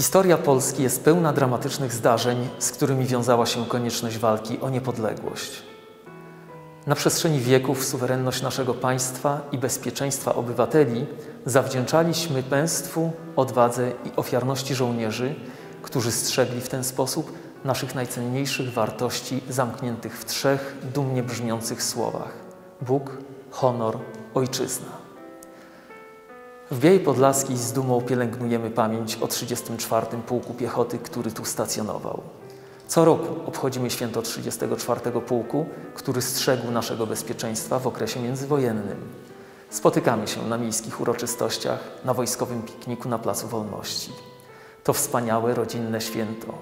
Historia Polski jest pełna dramatycznych zdarzeń, z którymi wiązała się konieczność walki o niepodległość. Na przestrzeni wieków suwerenność naszego państwa i bezpieczeństwa obywateli zawdzięczaliśmy męstwu, odwadze i ofiarności żołnierzy, którzy strzegli w ten sposób naszych najcenniejszych wartości zamkniętych w trzech dumnie brzmiących słowach: Bóg, honor, ojczyzna. W Białej Podlaskiej z dumą pielęgnujemy pamięć o 34. Pułku Piechoty, który tu stacjonował. Co roku obchodzimy święto 34 Pułku, który strzegł naszego bezpieczeństwa w okresie międzywojennym. Spotykamy się na miejskich uroczystościach, na wojskowym pikniku na Placu Wolności. To wspaniałe rodzinne święto.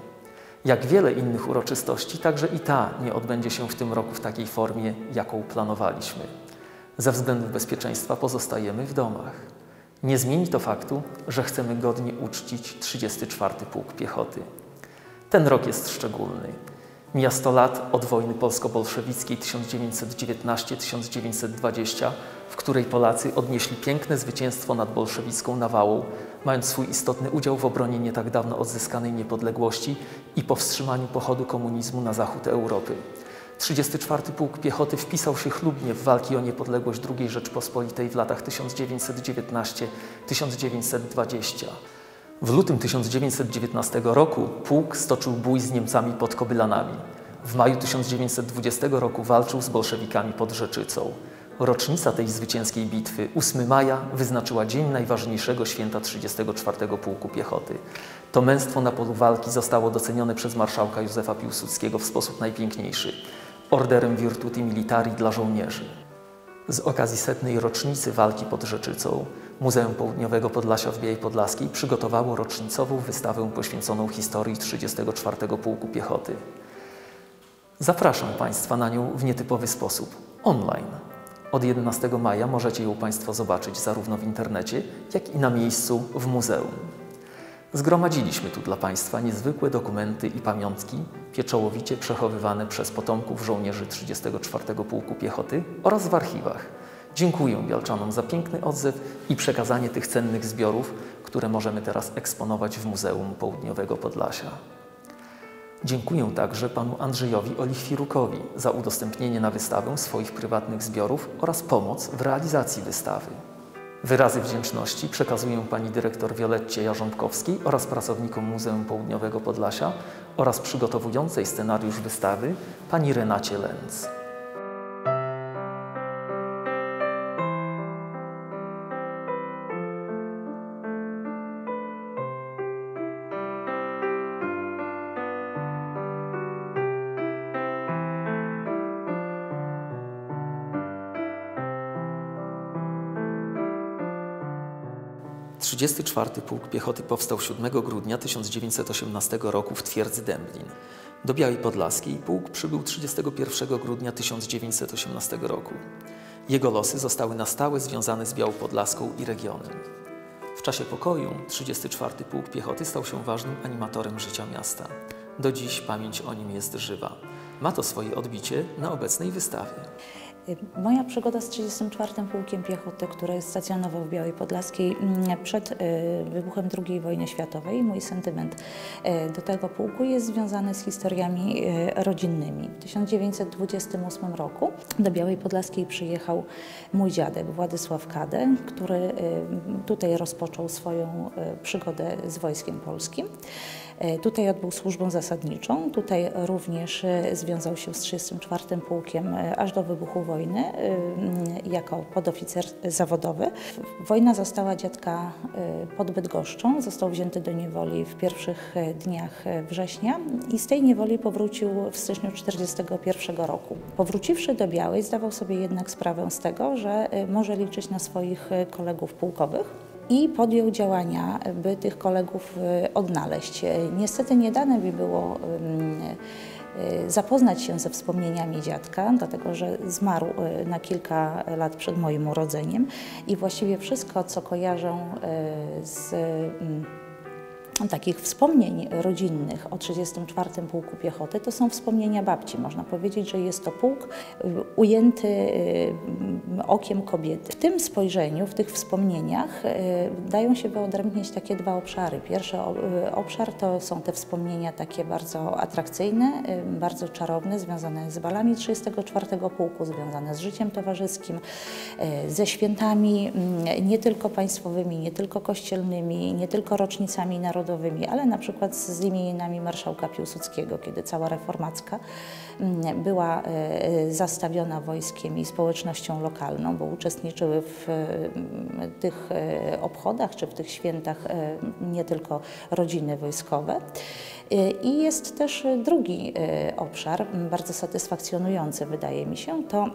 Jak wiele innych uroczystości, także i ta nie odbędzie się w tym roku w takiej formie, jaką planowaliśmy. Ze względów bezpieczeństwa pozostajemy w domach. Nie zmieni to faktu, że chcemy godnie uczcić 34 Pułk Piechoty. Ten rok jest szczególny. Mija 100 lat od wojny polsko-bolszewickiej 1919-1920, w której Polacy odnieśli piękne zwycięstwo nad bolszewicką nawałą, mając swój istotny udział w obronie nie tak dawno odzyskanej niepodległości i powstrzymaniu pochodu komunizmu na zachód Europy. 34 Pułk Piechoty wpisał się chlubnie w walki o niepodległość II Rzeczpospolitej w latach 1919-1920. W lutym 1919 roku pułk stoczył bój z Niemcami pod Kobylanami. W maju 1920 roku walczył z bolszewikami pod Rzeczycą. Rocznica tej zwycięskiej bitwy, 8 maja, wyznaczyła dzień najważniejszego święta 34 Pułku Piechoty. To męstwo na polu walki zostało docenione przez marszałka Józefa Piłsudskiego w sposób najpiękniejszy orderem Virtuti Militari dla żołnierzy. Z okazji setnej rocznicy walki pod Rzeczycą Muzeum Południowego Podlasia w Białej Podlaskiej przygotowało rocznicową wystawę poświęconą historii 34 Pułku Piechoty. Zapraszam Państwa na nią w nietypowy sposób, online. Od 11 maja możecie ją Państwo zobaczyć zarówno w internecie, jak i na miejscu w muzeum. Zgromadziliśmy tu dla Państwa niezwykłe dokumenty i pamiątki pieczołowicie przechowywane przez potomków żołnierzy 34 Pułku Piechoty oraz w archiwach. Dziękuję Bialczanom za piękny odzew i przekazanie tych cennych zbiorów, które możemy teraz eksponować w Muzeum Południowego Podlasia. Dziękuję także panu Andrzejowi Olichwirukowi za udostępnienie na wystawę swoich prywatnych zbiorów oraz pomoc w realizacji wystawy. Wyrazy wdzięczności przekazuję pani dyrektor Wioletcie Jarząbkowskiej oraz pracownikom Muzeum Południowego Podlasia oraz przygotowującej scenariusz wystawy pani Renacie Lenz. 34 Pułk Piechoty powstał 7 grudnia 1918 roku w twierdzy Dęblin. Do Białej Podlaskiej pułk przybył 31 grudnia 1918 roku. Jego losy zostały na stałe związane z Białą Podlaską i regionem. W czasie pokoju 34 Pułk Piechoty stał się ważnym animatorem życia miasta. Do dziś pamięć o nim jest żywa. Ma to swoje odbicie na obecnej wystawie. Moja przygoda z 34. Pułkiem Piechoty, który stacjonował w Białej Podlaskiej mm, przed y, wybuchem II wojny światowej, mój sentyment y, do tego pułku jest związany z historiami y, rodzinnymi. W 1928 roku do Białej Podlaskiej przyjechał mój dziadek Władysław Kade, który tutaj rozpoczął swoją przygodę z Wojskiem Polskim. E, tutaj odbył służbę zasadniczą, tutaj również e, związał się z 34 Pułkiem e, aż do wybuchu wojny jako podoficer zawodowy. Wojna została dziadka pod Bydgoszczą, został wzięty do niewoli w pierwszych dniach września i z tej niewoli powrócił w styczniu 1941 roku. Powróciwszy do Białej zdawał sobie jednak sprawę z tego, że może liczyć na swoich kolegów pułkowych i podjął działania, by tych kolegów y, odnaleźć. Niestety nie dane mi było y, zapoznać się ze wspomnieniami dziadka, dlatego że zmarł y, na kilka lat przed moim urodzeniem i właściwie wszystko, co kojarzę z takich wspomnień rodzinnych o 34 Pułku Piechoty to są wspomnienia babci. Można powiedzieć, że jest to pułk y, ujęty y, okiem kobiety. W tym spojrzeniu, w tych wspomnieniach y, dają się wyodrębnić takie dwa obszary. Pierwszy obszar to są te wspomnienia takie bardzo atrakcyjne, bardzo czarowne, związane z balami 34 Pułku, związane z życiem towarzyskim, ze świętami nie tylko państwowymi, nie tylko kościelnymi, nie tylko rocznicami narodowymi, ale na przykład z imionami marszałka Piłsudskiego, kiedy cała reformacka mm, była e, zastawiona wojskiem i społecznością lokalną, bo uczestniczyły w mm, tych e, obchodach czy w tych świętach e, nie tylko rodziny wojskowe. I jest też drugi obszar, bardzo satysfakcjonujący wydaje mi się, to,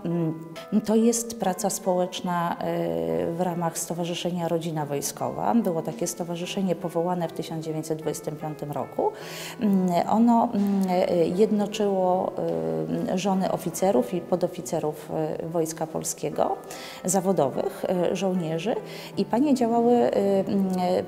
to jest praca społeczna w ramach Stowarzyszenia Rodzina Wojskowa. Było takie stowarzyszenie powołane w 1925 roku. Ono jednoczyło żony oficerów i podoficerów Wojska Polskiego, zawodowych żołnierzy i panie działały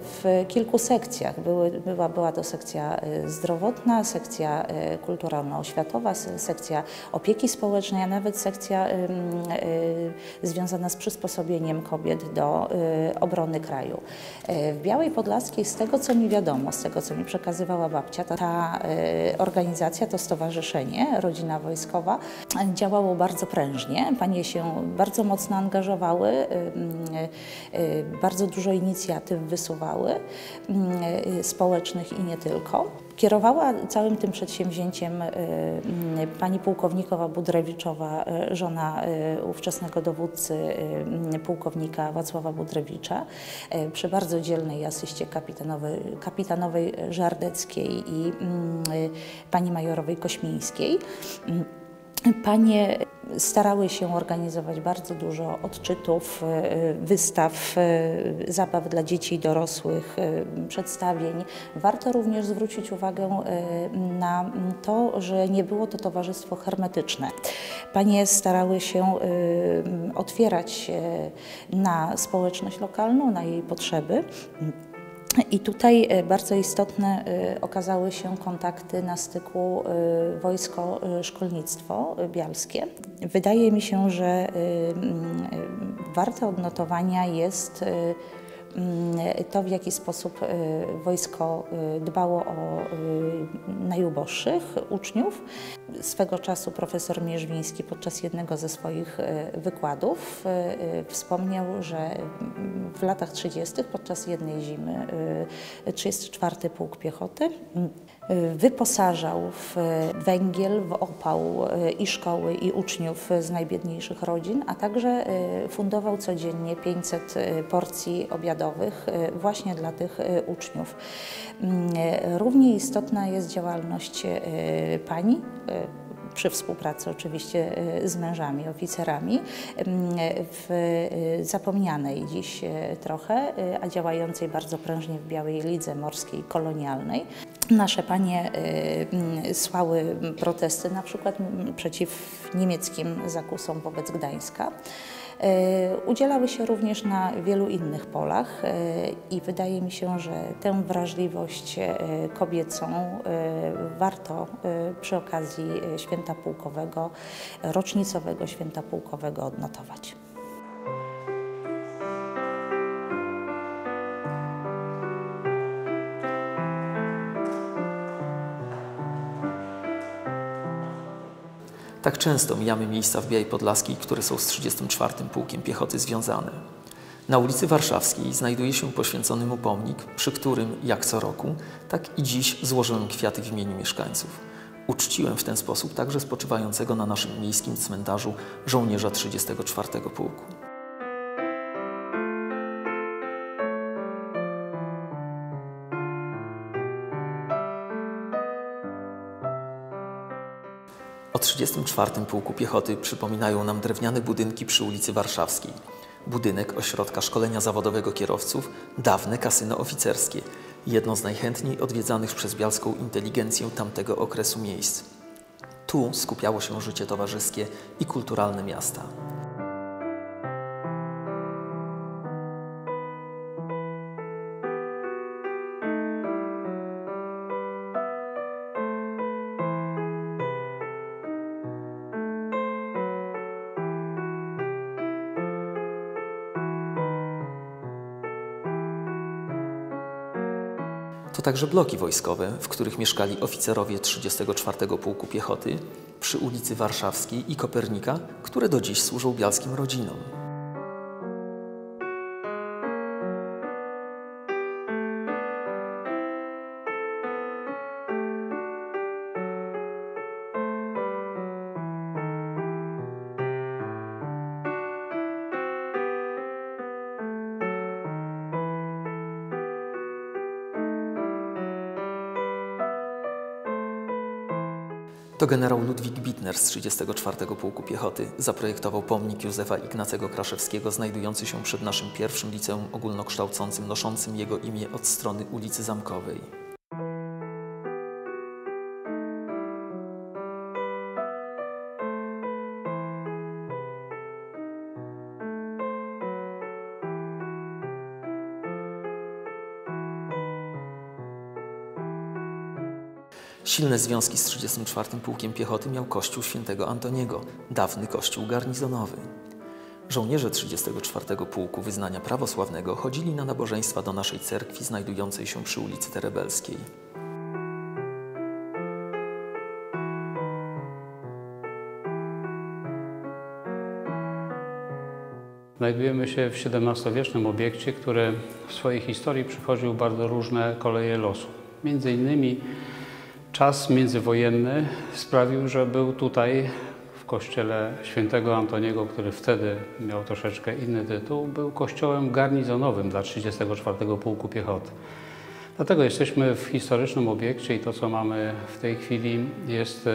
w kilku sekcjach. Były, była, była to sekcja zdrowotna, sekcja e, kulturalno-oświatowa, sekcja opieki społecznej, a nawet sekcja e, związana z przysposobieniem kobiet do e, obrony kraju. W Białej Podlaskiej, z tego co mi wiadomo, z tego co mi przekazywała babcia, ta, ta organizacja, to stowarzyszenie, Rodzina Wojskowa, działało bardzo prężnie. Panie się bardzo mocno angażowały, bardzo dużo inicjatyw wysuwały, społecznych i nie tylko. Kierowała całym tym przedsięwzięciem y, y, pani pułkownikowa Budrewiczowa, y, żona ówczesnego dowódcy pułkownika Wacława Budrewicza, przy bardzo dzielnej asyście kapitanowej, kapitanowej Żardeckiej i pani majorowej Kośmińskiej. Panie starały się organizować bardzo dużo odczytów, e, wystaw, e, zabaw dla dzieci i dorosłych, przedstawień. Warto również zwrócić uwagę na to, że nie było to towarzystwo hermetyczne. Panie starały się otwierać na społeczność lokalną, na jej potrzeby. I tutaj e, bardzo istotne e, okazały się kontakty na styku e, wojsko-szkolnictwo bialskie. Wydaje mi się, że warte odnotowania jest to, w jaki sposób wojsko dbało o najuboższych uczniów. Swego czasu profesor Mierzwiński podczas jednego ze swoich wykładów wspomniał, że w latach 30. podczas jednej zimy 34 Pułk Piechoty wyposażał w węgiel, w opał i szkoły, i uczniów z najbiedniejszych rodzin, a także fundował codziennie 500 porcji obiadowych właśnie dla tych uczniów. Równie istotna jest działalność pani, przy współpracy oczywiście e, z mężami, oficerami, w e, zapomnianej dziś e, trochę, a działającej bardzo prężnie w Białej Lidze Morskiej Kolonialnej. Nasze panie słały protesty na przykład przeciw niemieckim zakusom wobec Gdańska. E, udzielały się również na wielu innych polach e, i wydaje mi się, że tę wrażliwość e, kobiecą warto przy okazji święta pułkowego, rocznicowego święta pułkowego odnotować. Tak często mijamy miejsca w Białej Podlaskiej, które są z 34. Pułkiem Piechoty związane. Na ulicy Warszawskiej znajduje się poświęcony mu pomnik, przy którym, jak co roku, tak i dziś złożyłem kwiaty w imieniu mieszkańców. Uczciłem w ten sposób także spoczywającego na naszym miejskim cmentarzu żołnierza 34. Pułku. 34. Pułku Piechoty przypominają nam drewniane budynki przy ulicy Warszawskiej. Budynek Ośrodka Szkolenia Zawodowego Kierowców, dawne kasyno oficerskie, jedno z najchętniej odwiedzanych przez bialską inteligencję tamtego okresu miejsc. Tu skupiało się życie towarzyskie i kulturalne miasta. To także bloki wojskowe, w których mieszkali oficerowie 34 Pułku Piechoty przy ulicy Warszawskiej i Kopernika, które do dziś służą bialskim rodzinom. To generał Ludwik Bitner z 34 Pułku Piechoty zaprojektował pomnik Józefa Ignacego Kraszewskiego znajdujący się przed naszym pierwszym liceum ogólnokształcącym noszącym jego imię od strony ulicy Zamkowej. Silne związki z 34 Pułkiem Piechoty miał Kościół Świętego Antoniego, dawny kościół garnizonowy. Żołnierze 34 Pułku Wyznania Prawosławnego chodzili na nabożeństwa do naszej cerkwi znajdującej się przy ulicy Terebelskiej. Znajdujemy się w XVII-wiecznym obiekcie, który w swojej historii przychodził bardzo różne koleje losu. Między innymi czas międzywojenny sprawił, że był tutaj w kościele świętego Antoniego, który wtedy miał troszeczkę inny tytuł, był kościołem garnizonowym dla 34 Pułku Piechoty. Dlatego jesteśmy w historycznym obiekcie i to, co mamy w tej chwili, jest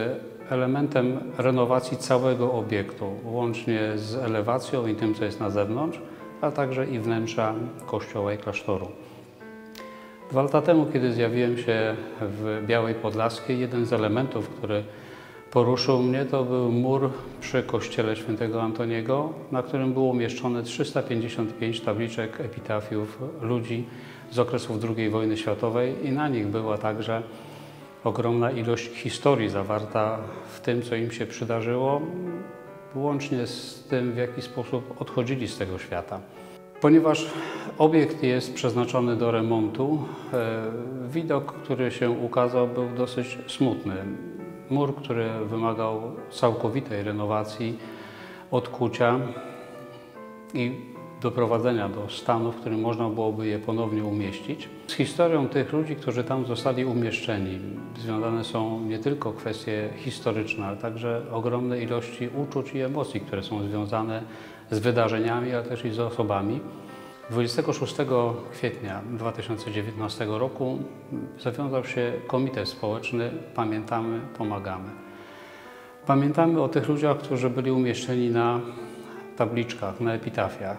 elementem renowacji całego obiektu, łącznie z elewacją i tym, co jest na zewnątrz, a także i wnętrza kościoła i klasztoru. Dwa lata temu, kiedy zjawiłem się w Białej Podlaskiej, jeden z elementów, który poruszył mnie, to był mur przy kościele świętego Antoniego, na którym było umieszczone 355 tabliczek epitafiów ludzi z okresów II wojny światowej i na nich była także ogromna ilość historii zawarta w tym, co im się przydarzyło, łącznie z tym, w jaki sposób odchodzili z tego świata. Ponieważ obiekt jest przeznaczony do remontu, e, widok, który się ukazał, był dosyć smutny. Mur, który wymagał całkowitej renowacji, odkucia i doprowadzenia do stanu, w którym można byłoby je ponownie umieścić. Z historią tych ludzi, którzy tam zostali umieszczeni, związane są nie tylko kwestie historyczne, ale także ogromne ilości uczuć i emocji, które są związane z wydarzeniami, ale też i z osobami. 26 kwietnia 2019 roku zawiązał się Komitet Społeczny Pamiętamy, Pomagamy. Pamiętamy o tych ludziach, którzy byli umieszczeni na tabliczkach, na epitafiach.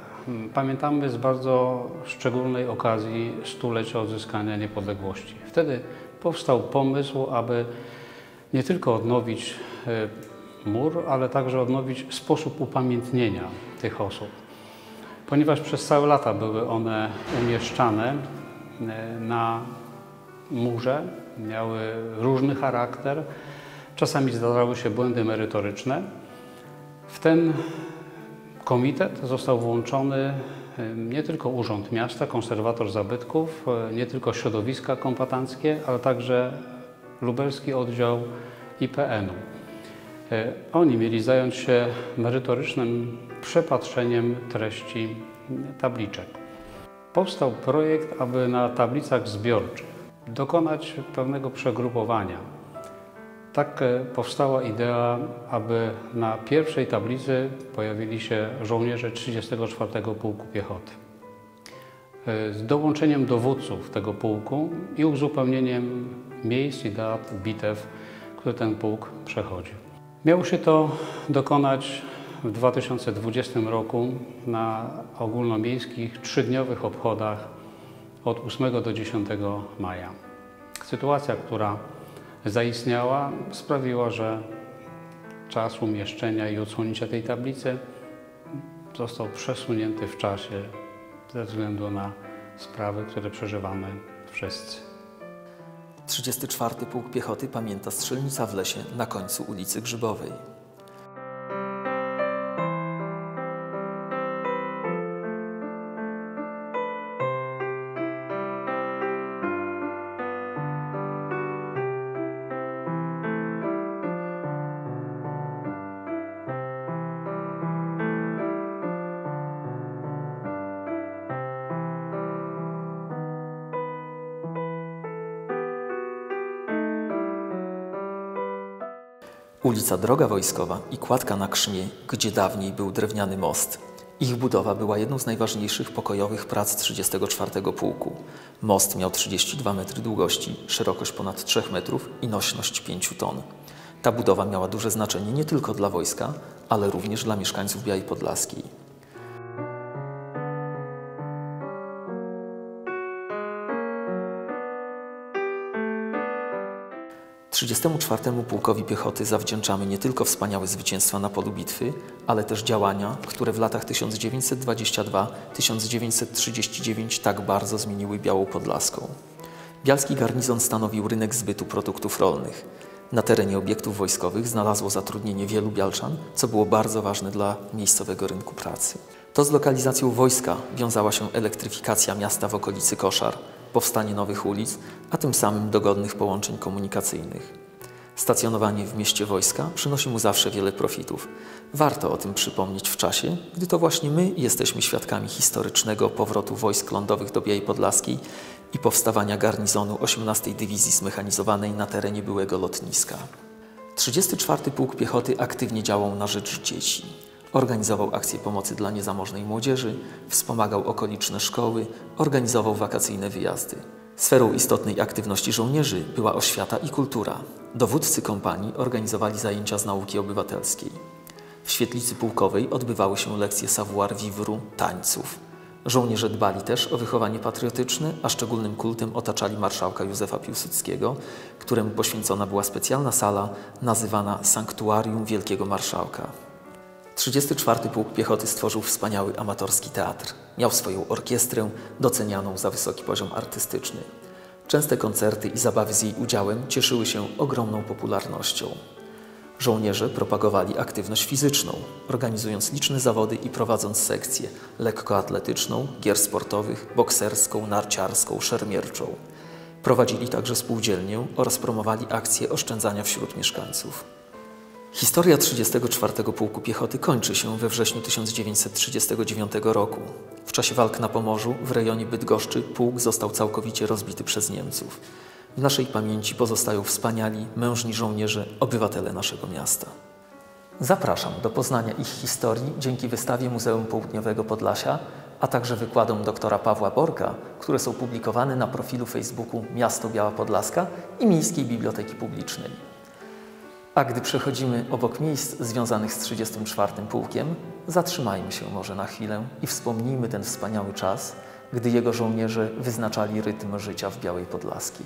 Pamiętamy z bardzo szczególnej okazji stulecia odzyskania niepodległości. Wtedy powstał pomysł, aby nie tylko odnowić e, mur, ale także odnowić sposób upamiętnienia tych osób. Ponieważ przez całe lata były one umieszczane e, na murze, miały różny charakter, czasami zdarzały się błędy merytoryczne. W ten komitet został włączony e, nie tylko Urząd Miasta, konserwator zabytków, e, nie tylko środowiska kompatanckie, ale także lubelski oddział IPN-u. Oni mieli zająć się merytorycznym przepatrzeniem treści tabliczek. Powstał projekt, aby na tablicach zbiorczych dokonać pewnego przegrupowania. Tak e, powstała idea, aby na pierwszej tablicy pojawili się żołnierze 34 Pułku Piechoty. E, z dołączeniem dowódców tego pułku i uzupełnieniem miejsc i dat bitew, które ten pułk przechodził. Miało się to dokonać w 2020 roku na ogólnomiejskich trzydniowych obchodach od 8 do 10 maja. Sytuacja, która zaistniała, sprawiła, że czas umieszczenia i odsłonięcia tej tablicy został przesunięty w czasie ze względu na sprawy, które przeżywamy wszyscy. 34 Pułk Piechoty pamięta strzelnica w lesie na końcu ulicy Grzybowej. Ulica Droga Wojskowa i kładka na Krznie, gdzie dawniej był drewniany most. Ich budowa była jedną z najważniejszych pokojowych prac 34 Pułku. Most miał 32 metry długości, szerokość ponad 3 metrów i nośność 5 ton. Ta budowa miała duże znaczenie nie tylko dla wojska, ale również dla mieszkańców Białej Podlaskiej. 34 Pułkowi Piechoty zawdzięczamy nie tylko wspaniałe zwycięstwa na polu bitwy, ale też działania, które w latach 1922-1939 tak bardzo zmieniły Białą Podlaską. Bialski garnizon stanowił rynek zbytu produktów rolnych. Na terenie obiektów wojskowych znalazło zatrudnienie wielu Bialczan, co było bardzo ważne dla miejscowego rynku pracy. To z lokalizacją wojska wiązała się elektryfikacja miasta w okolicy Koszar, powstanie nowych ulic, a tym samym dogodnych połączeń komunikacyjnych. Stacjonowanie w mieście wojska przynosi mu zawsze wiele profitów. Warto o tym przypomnieć w czasie, gdy to właśnie my jesteśmy świadkami historycznego powrotu wojsk lądowych do Białej Podlaskiej i powstawania garnizonu 18 Dywizji Zmechanizowanej na terenie byłego lotniska. 34 Pułk Piechoty aktywnie działał na rzecz dzieci. Organizował akcje pomocy dla niezamożnej młodzieży, wspomagał okoliczne szkoły, organizował wakacyjne wyjazdy. Sferą istotnej aktywności żołnierzy była oświata i kultura. Dowódcy kompanii organizowali zajęcia z nauki obywatelskiej. W świetlicy pułkowej odbywały się lekcje savoir-vivre, tańców. Żołnierze dbali też o wychowanie patriotyczne, a szczególnym kultem otaczali marszałka Józefa Piłsudskiego, któremu poświęcona była specjalna sala nazywana Sanktuarium Wielkiego Marszałka. 34 Pułk Piechoty stworzył wspaniały amatorski teatr. Miał swoją orkiestrę, docenianą za wysoki poziom artystyczny. Częste koncerty i zabawy z jej udziałem cieszyły się ogromną popularnością. Żołnierze propagowali aktywność fizyczną, organizując liczne zawody i prowadząc sekcje lekkoatletyczną, gier sportowych, bokserską, narciarską, szermierczą. Prowadzili także spółdzielnię oraz promowali akcje oszczędzania wśród mieszkańców. Historia 34 Pułku Piechoty kończy się we wrześniu 1939 roku. W czasie walk na Pomorzu w rejonie Bydgoszczy pułk został całkowicie rozbity przez Niemców. W naszej pamięci pozostają wspaniali, mężni żołnierze, obywatele naszego miasta. Zapraszam do poznania ich historii dzięki wystawie Muzeum Południowego Podlasia, a także wykładom doktora Pawła Borka, które są publikowane na profilu Facebooku Miasto Biała Podlaska i Miejskiej Biblioteki Publicznej. A gdy przechodzimy obok miejsc związanych z 34 Pułkiem, zatrzymajmy się może na chwilę i wspomnijmy ten wspaniały czas, gdy jego żołnierze wyznaczali rytm życia w Białej Podlaskiej.